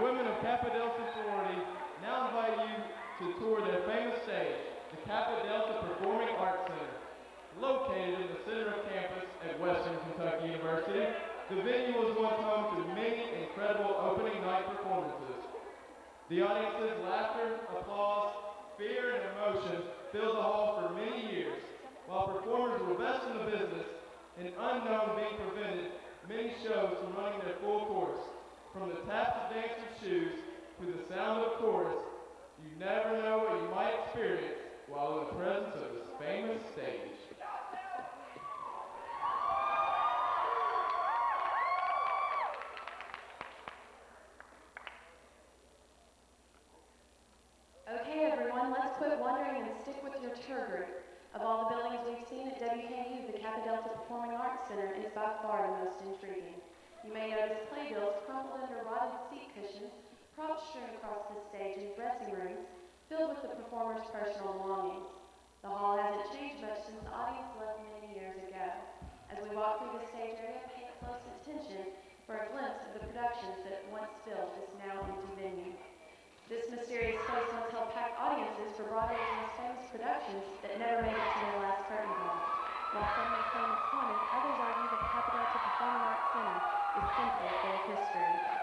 The women of Kappa Delta sorority now invite you to tour their famous stage, the Kappa Delta Performing Arts Center. Located in the center of campus at Western Kentucky University, the venue was once home to many incredible opening night performances. The audience's laughter, applause, fear, and emotion filled the hall for many years. While performers were best in the business, an unknown being prevented many shows from running their full course. From the taps of dancers' shoes to the sound of chorus, you never know what you might experience while in the presence of this famous stage. Okay, everyone, let's quit wondering and stick with your tour group. Of all the buildings we've seen at WKU, the Kappa Delta Performing Arts Center is by far the most intriguing. Across the stage, and dressing rooms filled with the performers' personal belongings. The hall hasn't changed much since the audience left many years ago. As we walk through the stage area, pay close attention for a glimpse of the productions that once filled this now empty venue. This mysterious place once held packed audiences for Broadway's most famous productions that never made it to their last curtain call. While some may claim it's haunted, others argue that Kappa Delta Performing Arts Center is simply of history.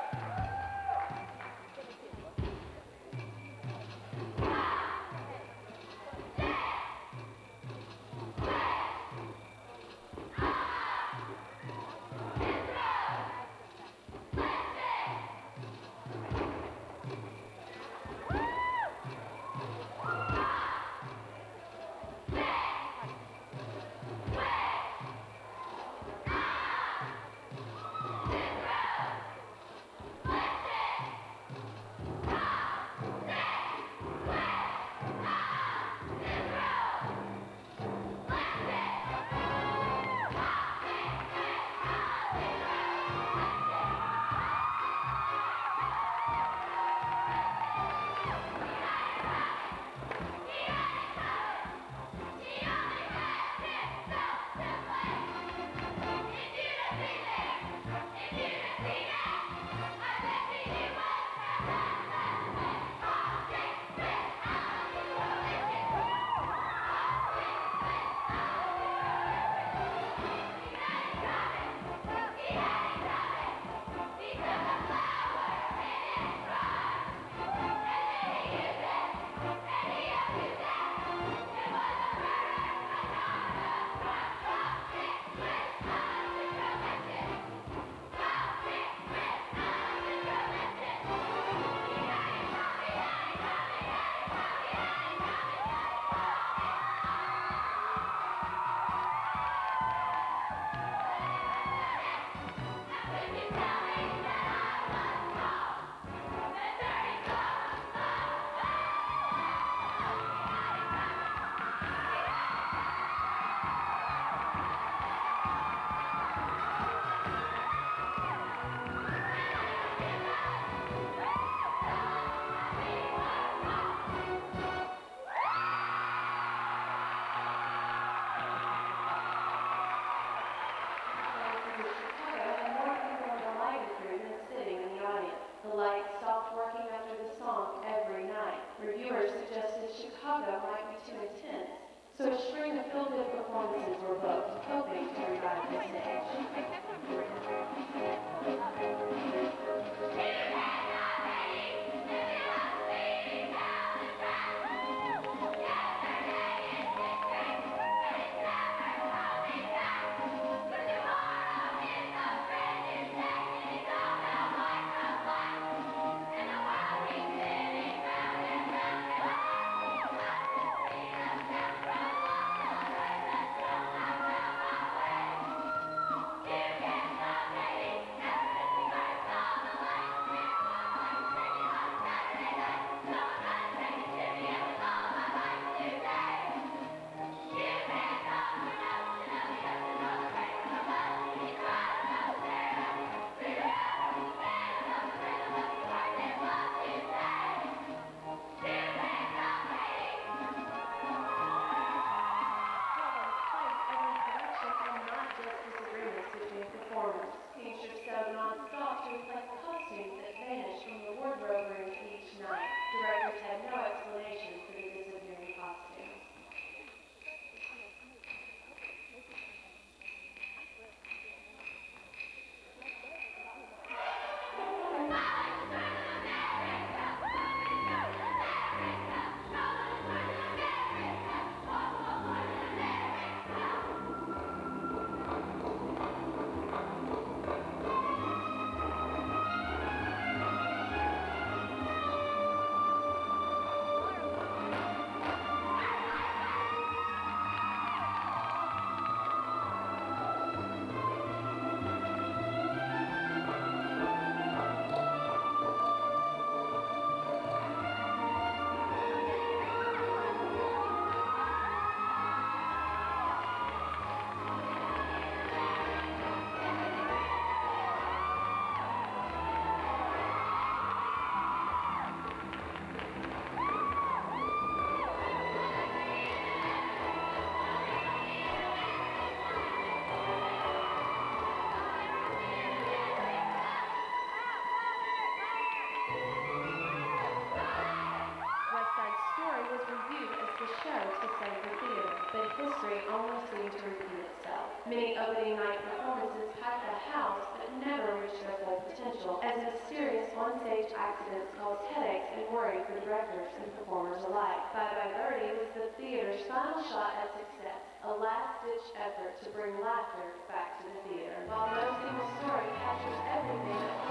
As mysterious on-stage accidents caused headaches and worry for directors and performers alike. Bye Bye Birdie was the theater's final shot at success, a last-ditch effort to bring laughter back to the theater. While no single story captures everything